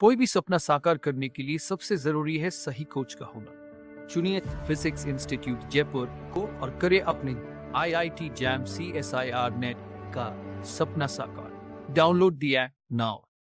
कोई भी सपना साकार करने के लिए सबसे ज़रूरी है सही कोच का होना। चुनिए फिजिक्स इंस्टीट्यूट जयपुर को और करे अपने IIT JAM C S I R NET का सपना साकार। डाउनलोड दिया नाउ